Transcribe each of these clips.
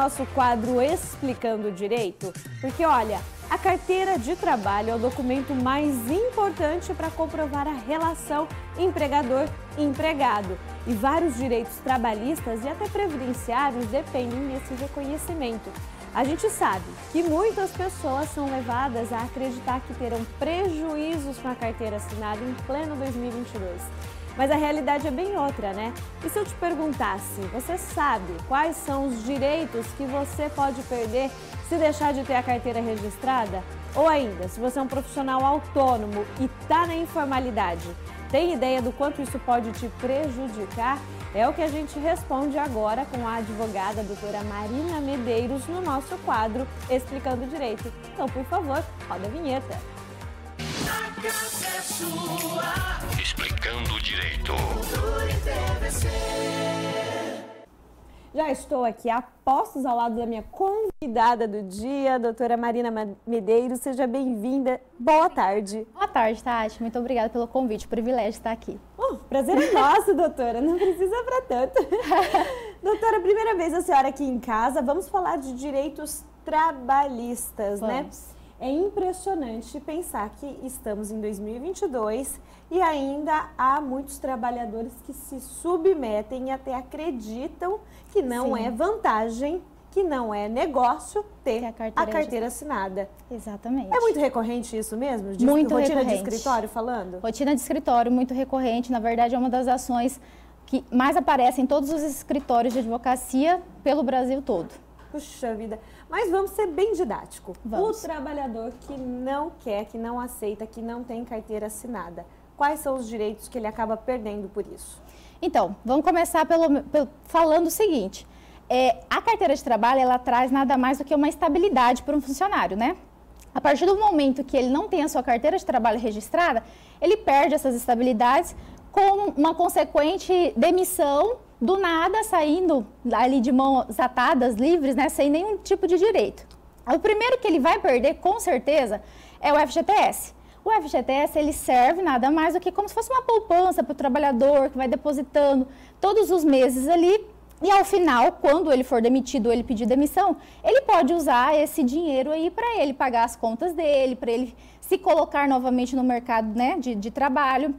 nosso quadro Explicando Direito? Porque, olha, a carteira de trabalho é o documento mais importante para comprovar a relação empregador-empregado. E vários direitos trabalhistas e até previdenciários dependem desse reconhecimento. A gente sabe que muitas pessoas são levadas a acreditar que terão prejuízos com a carteira assinada em pleno 2022. Mas a realidade é bem outra, né? E se eu te perguntasse, você sabe quais são os direitos que você pode perder se deixar de ter a carteira registrada? Ou ainda, se você é um profissional autônomo e está na informalidade, tem ideia do quanto isso pode te prejudicar? É o que a gente responde agora com a advogada doutora Marina Medeiros no nosso quadro Explicando Direito. Então, por favor, roda a vinheta. Casa é sua. Explicando Direito. Já estou aqui a postos ao lado da minha convidada do dia, doutora Marina Medeiros. Seja bem-vinda. Boa tarde. Boa tarde, Tati. Muito obrigada pelo convite. Privilégio estar aqui. Oh, prazer é nosso, doutora. Não precisa para tanto. doutora, primeira vez a senhora aqui em casa. Vamos falar de direitos trabalhistas, né? Vamos. né? É impressionante pensar que estamos em 2022 e ainda há muitos trabalhadores que se submetem e até acreditam que não Sim. é vantagem, que não é negócio ter a carteira, a carteira assinada. Exatamente. É muito recorrente isso mesmo? De, muito rotina recorrente. de escritório falando? Rotina de escritório, muito recorrente. Na verdade, é uma das ações que mais aparece em todos os escritórios de advocacia pelo Brasil todo. Puxa vida. Mas vamos ser bem didático. Vamos. O trabalhador que não quer, que não aceita, que não tem carteira assinada, quais são os direitos que ele acaba perdendo por isso? Então, vamos começar pelo, pelo falando o seguinte. É, a carteira de trabalho, ela traz nada mais do que uma estabilidade para um funcionário, né? A partir do momento que ele não tem a sua carteira de trabalho registrada, ele perde essas estabilidades com uma consequente demissão do nada saindo ali de mãos atadas, livres, né, sem nenhum tipo de direito. O primeiro que ele vai perder, com certeza, é o FGTS. O FGTS ele serve nada mais do que como se fosse uma poupança para o trabalhador que vai depositando todos os meses ali e ao final, quando ele for demitido ou ele pedir demissão, ele pode usar esse dinheiro aí para ele pagar as contas dele, para ele se colocar novamente no mercado né, de, de trabalho.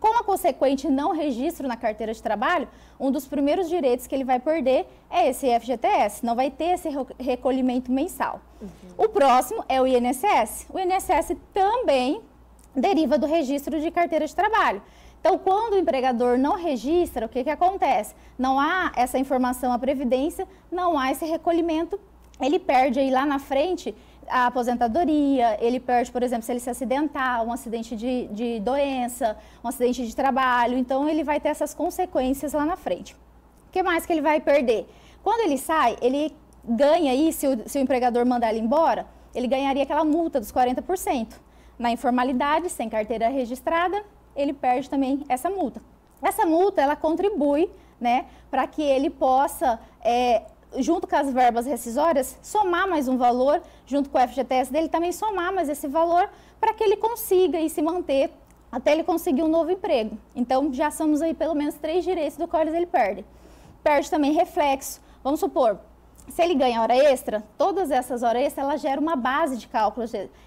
Com a consequente não registro na carteira de trabalho, um dos primeiros direitos que ele vai perder é esse FGTS, não vai ter esse recolhimento mensal. Uhum. O próximo é o INSS. O INSS também deriva do registro de carteira de trabalho. Então, quando o empregador não registra, o que, que acontece? Não há essa informação à Previdência, não há esse recolhimento, ele perde aí lá na frente a aposentadoria, ele perde, por exemplo, se ele se acidentar, um acidente de, de doença, um acidente de trabalho, então ele vai ter essas consequências lá na frente. O que mais que ele vai perder? Quando ele sai, ele ganha aí, se o, se o empregador mandar ele embora, ele ganharia aquela multa dos 40%. Na informalidade, sem carteira registrada, ele perde também essa multa. Essa multa, ela contribui, né, para que ele possa é, junto com as verbas rescisórias, somar mais um valor, junto com o FGTS dele, também somar mais esse valor para que ele consiga e se manter até ele conseguir um novo emprego. Então, já somos aí pelo menos três direitos do qual ele perde. Perde também reflexo. Vamos supor, se ele ganha hora extra, todas essas horas extras, ela gera uma base de cálculo,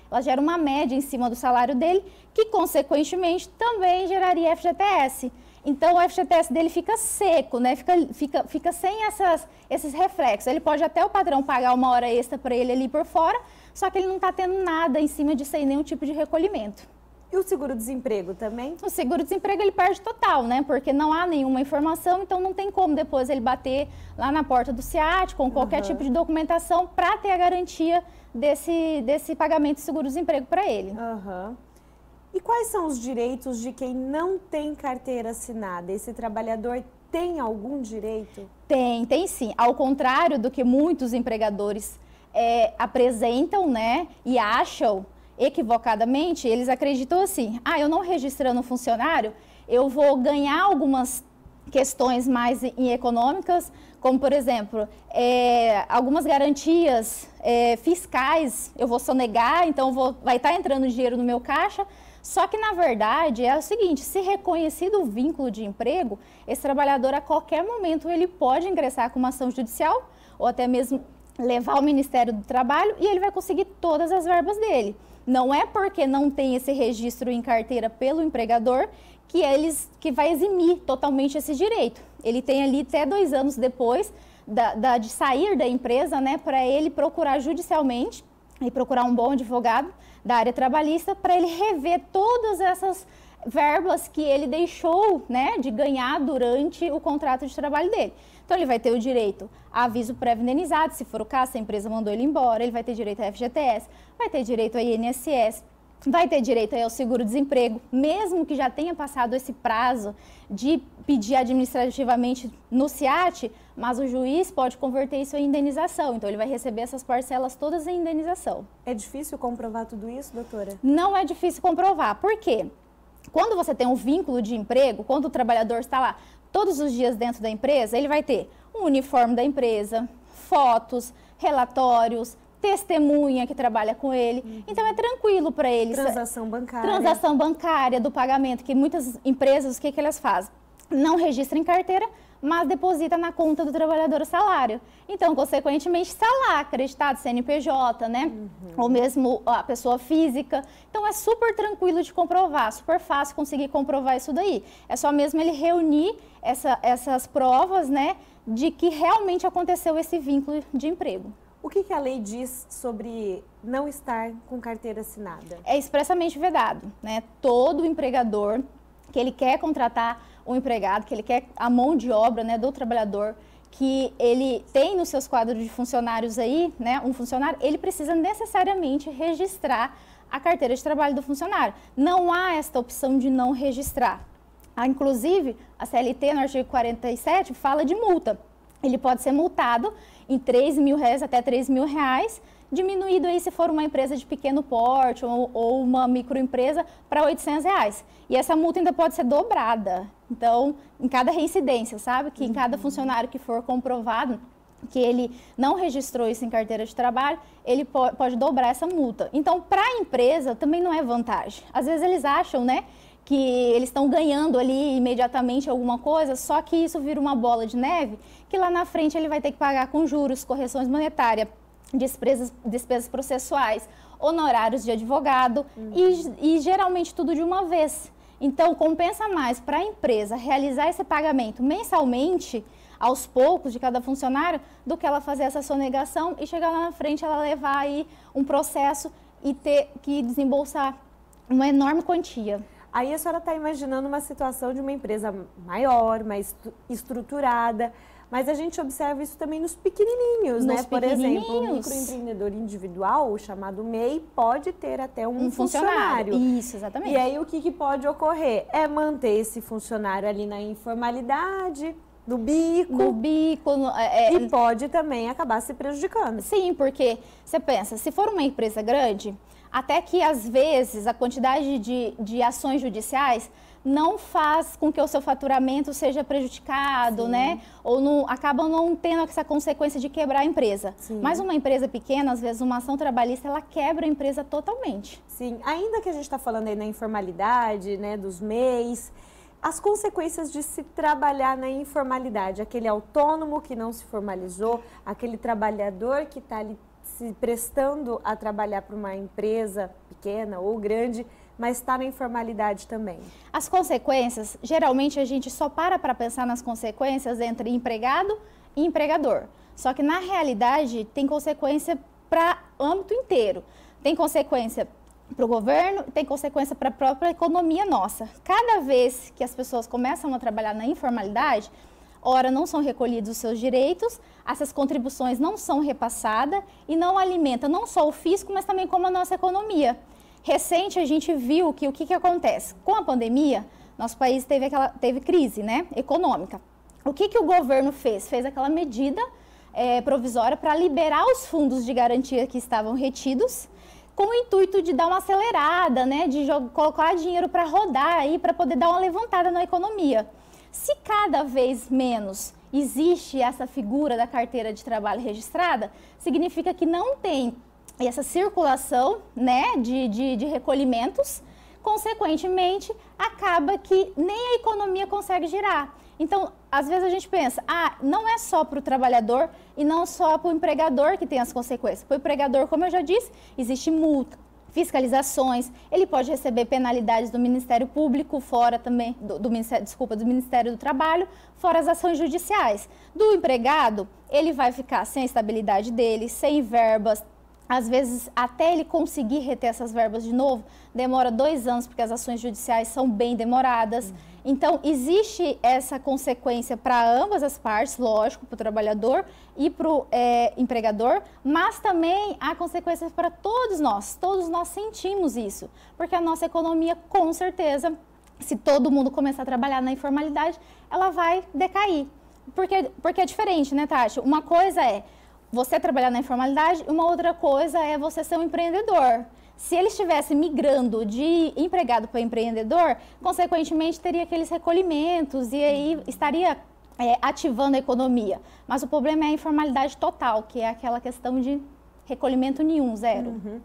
ela gera uma média em cima do salário dele, que consequentemente também geraria FGTS. Então o FGTS dele fica seco, né? Fica, fica, fica sem essas, esses reflexos. Ele pode até o padrão pagar uma hora extra para ele ali por fora, só que ele não está tendo nada em cima de sem nenhum tipo de recolhimento. E o seguro-desemprego também? O seguro-desemprego ele perde total, né? Porque não há nenhuma informação, então não tem como depois ele bater lá na porta do SEAT com qualquer uhum. tipo de documentação para ter a garantia desse, desse pagamento de seguro-desemprego para ele. Uhum. E quais são os direitos de quem não tem carteira assinada? Esse trabalhador tem algum direito? Tem, tem sim. Ao contrário do que muitos empregadores é, apresentam, né, e acham equivocadamente, eles acreditam assim: ah, eu não registrando um funcionário, eu vou ganhar algumas questões mais econômicas, como por exemplo, é, algumas garantias é, fiscais, eu vou sonegar, então vou, vai estar entrando dinheiro no meu caixa, Só que, na verdade, é o seguinte, se reconhecido o vínculo de emprego, esse trabalhador, a qualquer momento, ele pode ingressar com uma ação judicial ou até mesmo levar ao Ministério do Trabalho e ele vai conseguir todas as verbas dele. Não é porque não tem esse registro em carteira pelo empregador que eles que vai eximir totalmente esse direito. Ele tem ali até dois anos depois da, da de sair da empresa, né, para ele procurar judicialmente e procurar um bom advogado da área trabalhista para ele rever todas essas verbas que ele deixou né, de ganhar durante o contrato de trabalho dele. Então, ele vai ter o direito a aviso prévio indenizado, se for o caso, a empresa mandou ele embora, ele vai ter direito a FGTS, vai ter direito a INSS, vai ter direito ao seguro-desemprego, mesmo que já tenha passado esse prazo de pedir administrativamente no CIAT, mas o juiz pode converter isso em indenização. Então, ele vai receber essas parcelas todas em indenização. É difícil comprovar tudo isso, doutora? Não é difícil comprovar. Por quê? Quando você tem um vínculo de emprego, quando o trabalhador está lá todos os dias dentro da empresa, ele vai ter um uniforme da empresa, fotos, relatórios, testemunha que trabalha com ele. Uhum. Então é tranquilo para ele. Transação bancária. Transação bancária do pagamento, que muitas empresas, o que, que elas fazem? Não registram em carteira, mas deposita na conta do trabalhador o salário. Então, consequentemente, está lá acreditado CNPJ, né? Uhum. Ou mesmo a pessoa física. Então, é super tranquilo de comprovar, super fácil conseguir comprovar isso daí. É só mesmo ele reunir essa, essas provas, né, de que realmente aconteceu esse vínculo de emprego. O que, que, a lei diz sobre não estar com carteira assinada? É expressamente vedado, né? Todo empregador que ele quer contratar um empregado, que ele quer a mão de obra né, do trabalhador, que ele tem nos seus quadros de funcionários aí, né, um funcionário, ele precisa necessariamente registrar a carteira de trabalho do funcionário. Não há esta opção de não registrar. Ah, inclusive, a CLT, no artigo 47, fala de multa. Ele pode ser multado em 3 mil reais até 3 mil reais diminuído aí se for uma empresa de pequeno porte ou, ou uma microempresa para 800 reais. E essa multa ainda pode ser dobrada. Então, em cada reincidência, sabe? Que em cada funcionário que for comprovado que ele não registrou isso em carteira de trabalho, ele pode, pode dobrar essa multa. Então, para a empresa também não é vantagem. Às vezes eles acham, né, que eles estão ganhando ali imediatamente alguma coisa, só que isso vira uma bola de neve, que lá na frente ele vai ter que pagar com juros, correções monetárias, despesas, despesas processuais, honorários de advogado uhum. e, e geralmente tudo de uma vez. Então, compensa mais para a empresa realizar esse pagamento mensalmente, aos poucos, de cada funcionário, do que ela fazer essa sonegação e chegar lá na frente ela levar aí um processo e ter que desembolsar uma enorme quantia. Aí a senhora está imaginando uma situação de uma empresa maior, mais estruturada, mas a gente observa isso também nos pequenininhos, nos né? Por exemplo, o microempreendedor individual, o chamado MEI, pode ter até um, um funcionário. funcionário. Isso, exatamente. E aí o que, que pode ocorrer? É manter esse funcionário ali na informalidade, no bico. No bico. No, é, é, e pode também acabar se prejudicando. Sim, porque você pensa, se for uma empresa grande, até que às vezes a quantidade de, de ações judiciais não faz com que o seu faturamento seja prejudicado, Sim. né? Ou não, acabam não tendo essa consequência de quebrar a empresa. Sim. Mas uma empresa pequena, às vezes uma ação trabalhista, ela quebra a empresa totalmente. Sim, ainda que a gente está falando aí na informalidade, né, dos MEIs, as consequências de se trabalhar na informalidade, aquele autônomo que não se formalizou, aquele trabalhador que está ali se prestando a trabalhar para uma empresa pequena ou grande, mas está na informalidade também. As consequências, geralmente a gente só para para pensar nas consequências entre empregado e empregador. Só que na realidade tem consequência para âmbito inteiro. Tem consequência para o governo, tem consequência para a própria economia nossa. Cada vez que as pessoas começam a trabalhar na informalidade, ora não são recolhidos os seus direitos, essas contribuições não são repassadas e não alimenta não só o fisco, mas também como a nossa economia. Recente a gente viu que o que, que acontece? Com a pandemia, nosso país teve, aquela, teve crise né, econômica. O que, que o governo fez? Fez aquela medida é, provisória para liberar os fundos de garantia que estavam retidos, com o intuito de dar uma acelerada, né, de colocar dinheiro para rodar aí, para poder dar uma levantada na economia. Se cada vez menos existe essa figura da carteira de trabalho registrada, significa que não tem essa circulação né, de, de, de recolhimentos, consequentemente, acaba que nem a economia consegue girar. Então, às vezes a gente pensa, ah, não é só para o trabalhador e não só para o empregador que tem as consequências. Para o empregador, como eu já disse, existe multa, fiscalizações, ele pode receber penalidades do Ministério Público, fora também, do, do, Ministério, desculpa, do Ministério do Trabalho, fora as ações judiciais. Do empregado, ele vai ficar sem a estabilidade dele, sem verbas, às vezes, até ele conseguir reter essas verbas de novo, demora dois anos, porque as ações judiciais são bem demoradas. Uhum. Então, existe essa consequência para ambas as partes, lógico, para o trabalhador e para o é, empregador, mas também há consequências para todos nós. Todos nós sentimos isso, porque a nossa economia, com certeza, se todo mundo começar a trabalhar na informalidade, ela vai decair. Porque, porque é diferente, né, Tati? Uma coisa é você trabalhar na informalidade, uma outra coisa é você ser um empreendedor. Se ele estivesse migrando de empregado para empreendedor, consequentemente teria aqueles recolhimentos e aí estaria é, ativando a economia. Mas o problema é a informalidade total, que é aquela questão de recolhimento nenhum, zero. Uhum.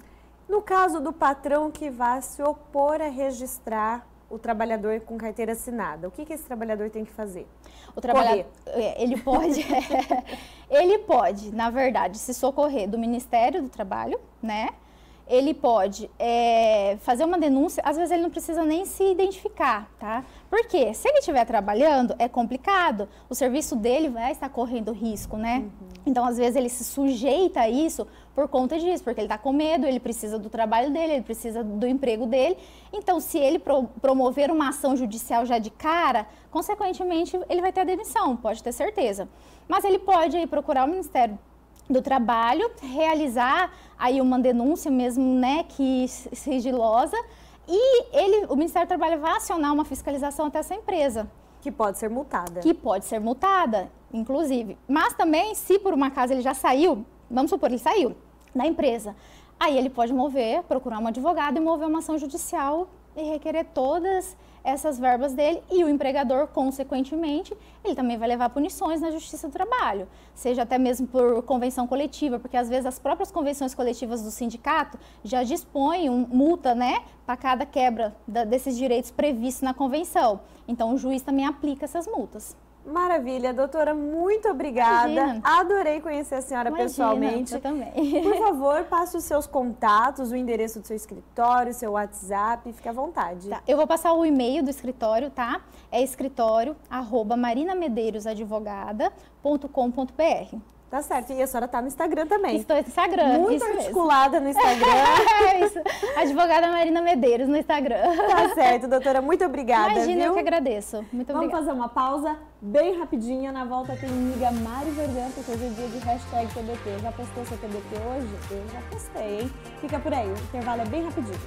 No caso do patrão que vá se opor a registrar o trabalhador com carteira assinada, o que, que esse trabalhador tem que fazer? O trabalhador, é, ele pode, ele pode, na verdade, se socorrer do Ministério do Trabalho, né? ele pode é, fazer uma denúncia, às vezes ele não precisa nem se identificar, tá? Porque se ele estiver trabalhando, é complicado, o serviço dele vai estar correndo risco, né? Uhum. Então, às vezes, ele se sujeita a isso por conta disso, porque ele está com medo, ele precisa do trabalho dele, ele precisa do emprego dele. Então, se ele pro promover uma ação judicial já de cara, consequentemente, ele vai ter a demissão, pode ter certeza. Mas ele pode aí procurar o Ministério do trabalho, realizar aí uma denúncia mesmo, né, que sigilosa, e ele, o Ministério do Trabalho vai acionar uma fiscalização até essa empresa. Que pode ser multada. Que pode ser multada, inclusive. Mas também, se por uma casa ele já saiu, vamos supor, ele saiu da empresa, aí ele pode mover, procurar um advogado e mover uma ação judicial e requerer todas essas verbas dele e o empregador, consequentemente, ele também vai levar punições na Justiça do Trabalho, seja até mesmo por convenção coletiva, porque às vezes as próprias convenções coletivas do sindicato já dispõem um, multa, né, para cada quebra da, desses direitos previstos na convenção. Então o juiz também aplica essas multas. Maravilha, doutora, muito obrigada. Imagina. Adorei conhecer a senhora Imagina, pessoalmente. Eu também. Por favor, passe os seus contatos, o endereço do seu escritório, seu WhatsApp, fique à vontade. Tá, eu vou passar o e-mail do escritório, tá? É escritório arroba marinamedeirosadvogada.com.br. Tá certo. E a senhora tá no Instagram também. Estou no Instagram. Muito articulada mesmo. no Instagram. é isso. Advogada Marina Medeiros no Instagram. Tá certo, doutora. Muito obrigada. Imagina, viu? eu que agradeço. Muito Vamos obrigada. fazer uma pausa bem rapidinha. Na volta tem amiga Mari Verganta, que hoje é dia de hashtag TBT. Já postou seu TBT hoje? Eu já postei, hein? Fica por aí. O intervalo é bem rapidinho.